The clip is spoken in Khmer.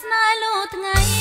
សាសនាលោកថ្ងៃអើ